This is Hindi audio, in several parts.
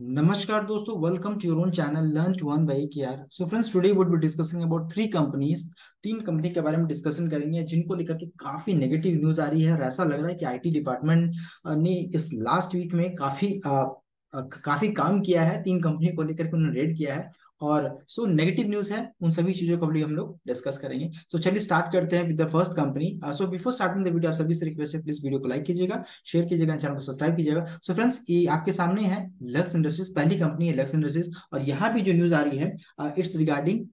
नमस्कार दोस्तों welcome to your own channel learn to one by K R so friends today would be discussing about three companies तीन कंपनी के बारे में डिस्कशन करेंगे जिनको लेकर के काफ़ी नेगेटिव न्यूज़ आ रही है और ऐसा लग रहा है कि आईटी डिपार्टमेंट ने इस लास्ट वीक में काफ़ी आ, काफ़ी काम किया है। तीन कंपनी को लेकर के उन्होंने रेड किया है। और सो नेगेटिव न्यूज़ है उन सभी चीज़ों को हम लोग डिस्कस करेंगे। सो so, चलिए स्टार्ट करते हैं with the first company so before starting the video आप सभी से रिक्वेस्ट है प्लीज़ वीडियो को लाइक कीजिएगा शेयर कीजिएगा चैनल को सब्सक्राइब कीजिएगा। सो फ्रेंड्स ये आपके सामने है लक्स इंडस्ट्रीज़ पहली कंपनी है लक्स इंडस्ट्रीज़ और यहाँ भी जो न्यूज़ आ रही है इट्स रिगार्डिंग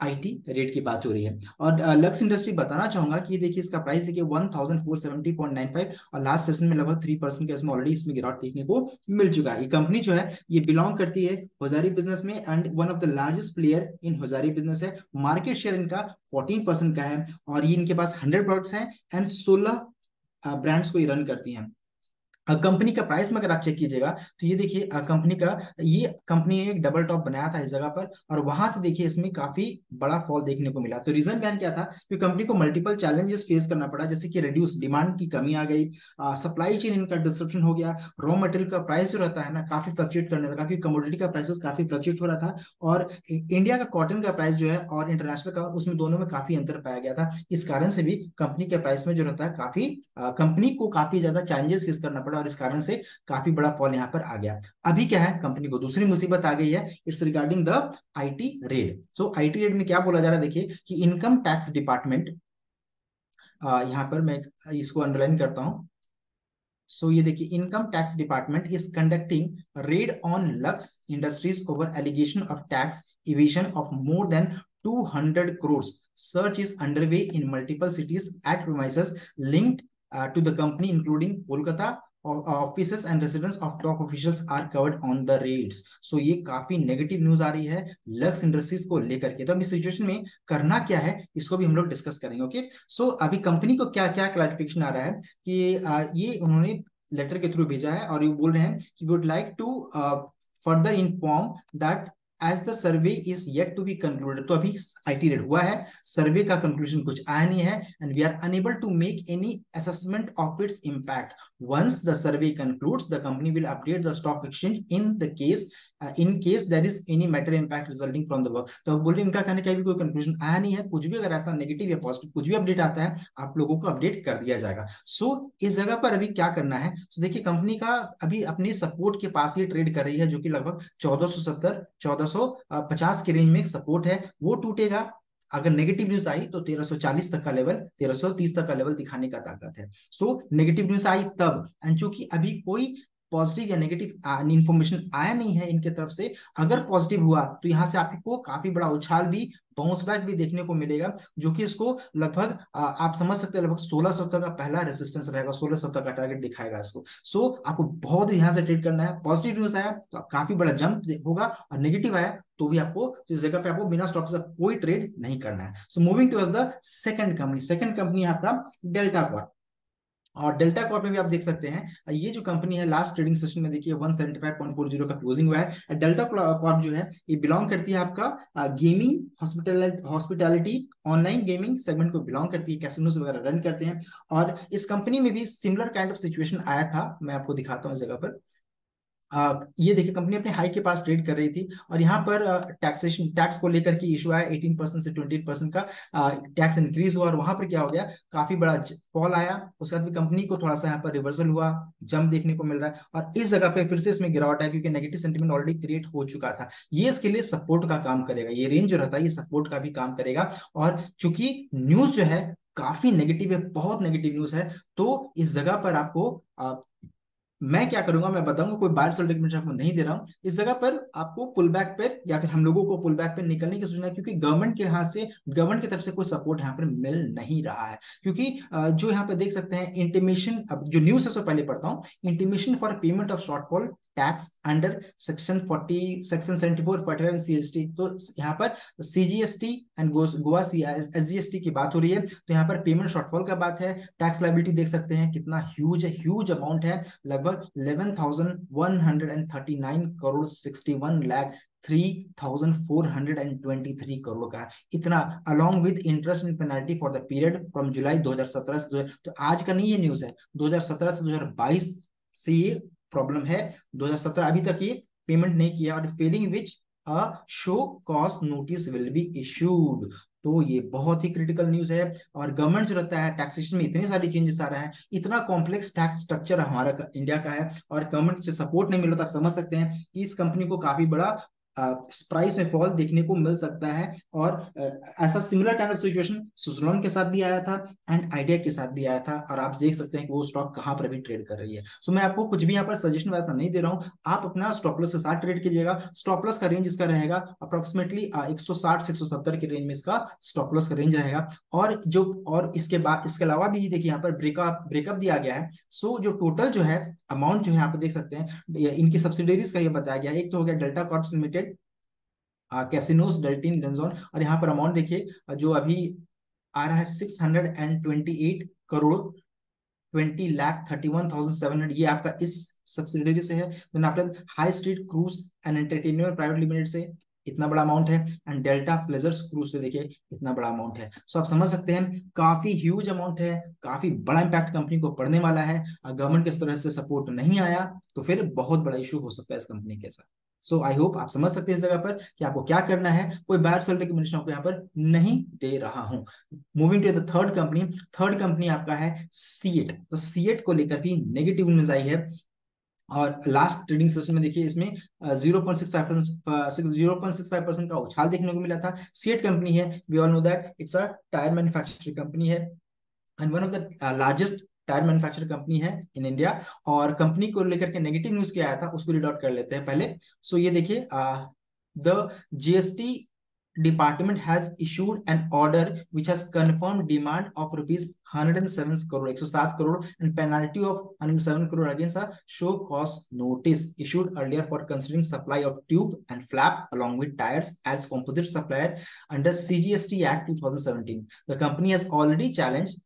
आईटी रेट की बात हो रही है। और लक्स इंडस्ट्री बताना चाहूँगा कि देखिए इसका प्राइस देखिए one thousand four seventy point nine five और लास्ट सेशन में लगभग थ्री परसेंट के इसमें ऑलरेडी इसमें गिरावट देखने को मिल चुका है। ये कंपनी जो है, ये बिलोंग करती है हजारी बिज़नेस में and one of the largest player in hosiery business है। मार्केट शेयर इनका फोर्टीन का है और ये इनके पास हंड्रेड प्रोडक्ट्स हैं एंड सोलह ब्रांड्स को ये रन करती हैं। कंपनी का प्राइस में अगर आप चेक कीजिएगा तो ये देखिए कंपनी का, ये कंपनी ने एक डबल टॉप बनाया था इस जगह पर और वहाँ से देखिए इसमें काफ़ी बड़ा फॉल देखने को मिला। तो रीजन बयान क्या था? कि कंपनी को मल्टीपल चैलेंजेस फेस करना पड़ा, जैसे कि रिड्यूस डिमांड की कमी आ गई सप्लाई चेन इनका डिस्ट्रप्शन हो गया रॉ मटेरियल का प्राइस जो रहता है ना, काफ़ी फ्लक्चुएट करने लगा, क्योंकि कमोडिटी का प्राइसेस काफ़ी फ्लक्चुएट हो रहा था और इंडिया का कॉटन का प्राइस जो है और इंटरनेशनल का, उसमें दोनों में काफ़ी अंतर पाया गया था। इस कारण से भी कंपनी के प्राइस में जो रहता है, काफ़ी कंपनी को काफ़ी ज़्यादा चैलेंजेस फेस करना पड़ा। और इस कारण से काफ़ी बड़ा फॉल यहाँ पर आ गया। अभी क्या है कंपनी को दूसरी मुसीबत आ गई है it's regarding the IT raid so IT raid में क्या बोला जा रहा है देखिए कि इनकम टैक्स डिपार्टमेंट यहाँ पर मैं इसको अंडरलाइन करता हूँ। सो so, ये देखिए income tax department is conducting raid on Lux industries over allegation of tax evasion of more than 200 crores. Search is underway in multiple cities at premises linked uh, to the company including kolkata office and residence of top officials are covered on the raids so ये काफ़ी नेगेटिव न्यूज़ आ रही है लक्स इंडस्ट्रीज़ को लेकर के तो अभी सिचुएशन में करना क्या है इसको भी हम लोग डिस्कस करेंगे ओके okay? सो so, अभी कंपनी को क्या क्या क्लैरिफिकेशन आ रहा है कि आ, ये उन्होंने लेटर के थ्रू भेजा है और ये बोल रहे हैं कि would like to further inform that as the survey is yet to be concluded तो अभी आई टी रेड हुआ है सर्वे का कंक्लूजन कुछ आया नहीं है and we are unable to make any assessment of its impact once the survey concludes the company will update the stock exchange in the case in case there is any matter impact resulting from the work तो बोल रहे इनका कहने का भी कोई कंक्लूजन आया नहीं है। कुछ भी अगर ऐसा नेगेटिव या पॉजिटिव कुछ भी अपडेट आता है आप लोगों को अपडेट कर दिया जाएगा। सो so, इस जगह पर अभी क्या करना है? तो so, देखिए कंपनी का अभी अपने सपोर्ट के पास ही ट्रेड कर रही है जो कि लगभग चौदह सौ सत्तर चौदह सौ पचास के रेंज में सपोर्ट है। वो टूटेगा। अगर नेगेटिव न्यूज़ आई तो 1340 तक का लेवल 1330 तक का लेवल दिखाने का ताकत है। सो नेगेटिव न्यूज़ आई तब। एंड चूँकि अभी कोई पॉजिटिव या नेगेटिव इन्फॉर्मेशन आया नहीं है इनके तरफ़ से, अगर पॉजिटिव हुआ तो यहाँ से आपको काफ़ी बड़ा उछाल भी बाउंस बैक भी देखने को मिलेगा, जो कि इसको लगभग आप समझ सकते हैं, लगभग 1600 तक का पहला रेसिस्टेंस रहेगा 1600 तक का टारगेट दिखाएगा इसको। सो आपको बहुत ध्यान से ट्रेड करना है पॉजिटिव न्यूज़ आया तो काफ़ी बड़ा जंप होगा, और नेगेटिव आया तो भी आपको इस जगह पे आपको बिना स्टॉप से कोई ट्रेड नहीं करना है। So moving to the second company second company आपका डेल्टा कॉर्प और डेल्टा कॉर्प में भी आप देख सकते हैं ये जो कंपनी है लास्ट ट्रेडिंग सेशन में देखिए 175.40 का क्लोजिंग हुआ है। डेल्टा कॉर्प जो है, ये बिलोंग करती है आपका gaming hospital hospitality online gaming segment को बिलोंग करती है कैसिनोस वगैरह रन करते हैं। और इस कंपनी में भी सिमिलर काइंड ऑफ़ सिचुएशन आया था, मैं आपको दिखाता हूँ इस जगह पर। ये देखिए कंपनी अपने हाई के पास ट्रेड कर रही थी और यहाँ पर टैक्सेशन टैक्स को लेकर के इशू आया 18 परसेंट से 20 परसेंट का। टैक्स इंक्रीज हुआ और वहाँ पर क्या हो गया? काफ़ी बड़ा फॉल आया। उसके बाद भी कंपनी को थोड़ा सा यहाँ पर रिवर्सल हुआ जंप देखने को मिल रहा है और इस जगह पे फिर से इसमें गिरावट है क्योंकि नेगेटिव सेंटीमेंट ऑलरेडी क्रिएट हो चुका था। ये इसके लिए सपोर्ट का काम करेगा। ये रेंज जो रहता है, ये सपोर्ट का भी काम करेगा और चूँकि न्यूज़ जो है, काफ़ी नेगेटिव है, बहुत नेगेटिव न्यूज़ है तो इस जगह पर आपको मैं क्या करूँगा, मैं बताऊँगा, कोई बायर सोल्ड आपको नहीं दे रहा हूँ। इस जगह पर आपको पुल बैक पर या फिर हम लोगों को पुल बैक पर निकलने की सूचना क्योंकि गवर्नमेंट के हाथ से गवर्नमेंट की तरफ़ से कोई सपोर्ट यहाँ पर मिल नहीं रहा है। क्योंकि जो यहाँ पे देख सकते हैं इंटीमेशन अब जो न्यूज़ है पहले पढ़ता हूँ। Intimation for payment of shortfall tax under section 40 section 74 45 CST तो यहाँ पर सीजीएसटी एंड गोवा एसजीएसटी की बात हो रही है तो यहाँ पर पेमेंट शॉर्टफॉल का बात है। टैक्स लाइबिलिटी देख सकते हैं कितना ह्यूज ह्यूज अमाउंट है लगभग 11,139 करोड़ 61 लाख 3,423 करोड़ का इतना along with interest and penalty for the period from July 2017 से तो आज का नहीं ये न्यूज़ है 2017 से 2022 से ये प्रॉब्लम है। 2017 अभी तक ये पेमेंट नहीं किया और failing which a show cause notice will be issued तो ये बहुत ही क्रिटिकल न्यूज़ है और गवर्नमेंट जो रहता है टैक्सेशन में इतने सारे चेंजेस आ रहे हैं, इतना कॉम्प्लेक्स टैक्स स्ट्रक्चर हमारा इंडिया का है और गवर्नमेंट से सपोर्ट नहीं मिल रहा तो आप समझ सकते हैं कि इस कंपनी को काफ़ी बड़ा प्राइस में फॉल देखने को मिल सकता है और ऐसा similar kind of situation Suzlon के साथ भी आया था एंड आइडिया के साथ भी आया था और आप देख सकते हैं कि वो स्टॉक कहाँ पर भी ट्रेड कर रही है। सो so, मैं आपको कुछ भी यहाँ पर सजेशन वैसा नहीं दे रहा हूँ। आप अपना स्टॉप लॉस के साथ ट्रेड कीजिएगा। स्टॉप लॉस का रेंज इसका रहेगा अप्रोक्सीमेटली एक सौ के रेंज में इसका स्टॉप लॉस का रेंज रहेगा। और जो और इसके बाद इसके अलावा भी देखिए यहाँ पर ब्रेकअप ब्रेकअप दिया गया है। सो जो टोटल जो है अमाउंट जो है यहाँ पर देख सकते हैं। इनकी सब्सिडरीज का ये बताया गया एक तो हो गया Delta Corp limited casinos Deltin Denzong और यहाँ पर अमाउंट देखिए जो अभी आ रहा है six hundred and twenty eight crore twenty lakh thirty one thousand seven hundred ये आपका इस सब्सिडरी से है। Then after High Street cruise and entertainment private limited से इतना बड़ा अमाउंट है एंड डेल्टा प्लेजर्स क्रूज से देखिए इतना बड़ा अमाउंट है। सो so, आप समझ सकते हैं काफ़ी ह्यूज अमाउंट है काफ़ी बड़ा इंपैक्ट कंपनी को पड़ने वाला है। गवर्नमेंट के तरह से सपोर्ट नहीं आया तो फिर बहुत बड़ा इशू हो सकता है इस कंपनी के साथ। सो आई होप आप समझ सकते हैं इस जगह पर कि आपको क्या करना है। कोई बायर सेल रिकमेंडेशन आपको यहाँ पर नहीं दे रहा हूँ। Moving to the third company third company आपका है सीएट तो सीएट को लेकर भी नेगेटिव न्यूज़ आई है। और लास्ट ट्रेडिंग सेशन में देखिए इसमें zero point six five percent का उछाल देखने को मिला था। सीएट कंपनी है। We all know that it's a tyre manufacturing company है। And one of the largest tyre manufacture company है इन इंडिया और कंपनी को लेकर के नेगेटिव न्यूज़ क्या आया था, उसको रीड आउट कर लेते हैं पहले। सो ये देखिए the GST department has issued an order which has confirm demand of rupees hundred and seven crore एक सौ सात crore and penalty of hundred seven crore against show cause notice issued earlier for considering supply of tube and flap along with tyres as composite supplier under C G S T act two thousand seventeen the company has already challenge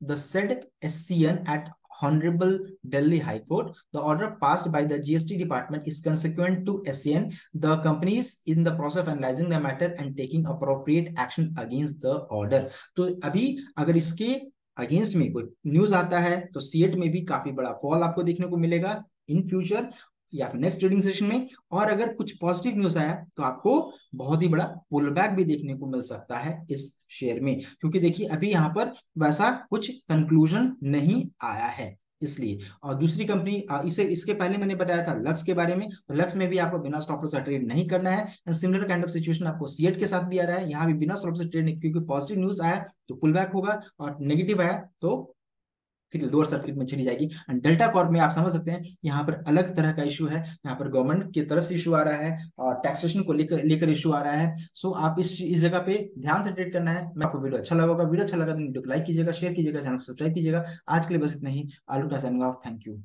the said SCN at Honorable Delhi High Court. The order passed by the GST department is consequent to SCN. The company is in the process of analyzing the matter and taking appropriate action against the order. तो अभी अगर इसके अगेंस्ट में कोई न्यूज़ आता है तो सीएट में भी काफ़ी बड़ा फॉल आपको देखने को मिलेगा इन फ्यूचर या फिर नेक्स्ट ट्रेडिंग सेशन में, और अगर कुछ पॉजिटिव न्यूज़ आया तो आपको बहुत ही बड़ा पुल बैक भी देखने को मिल सकता है इस शेयर में। क्योंकि देखिए, अभी यहाँ पर वैसा कुछ कंक्लूजन नहीं आया है इसलिए। और दूसरी कंपनी इसे, इसके पहले मैंने बताया था लक्स के बारे में। तो लक्स में भी आपको बिना स्टॉप लॉस ट्रेड नहीं करना है। सिमिलर काइंड ऑफ़ सिचुएशन आपको सीएट के साथ भी आ रहा है। यहाँ भी बिना स्टॉप लॉस ट्रेड क्योंकि पॉजिटिव न्यूज़ आया तो पुल बैक होगा। और नेगेटिव आया तो फिर लोअर सर्किट में चली जाएगी। एंड डेल्टा कॉर्प में आप समझ सकते हैं, यहाँ पर अलग तरह का इशू है। यहाँ पर गवर्नमेंट की तरफ़ से इशू आ रहा है और टैक्सेशन को लेकर लेकर इशू आ रहा है। सो आप इस इस जगह पे ध्यान से ट्रेड करना है। मैं आपको वीडियो अच्छा लगा वीडियो अच्छा लगा तो वीडियो को लाइक कीजिएगा शेयर कीजिएगा चैनल को सब्सक्राइब कीजिएगा। आज के लिए बस इतना ही। आलू का थैंक यू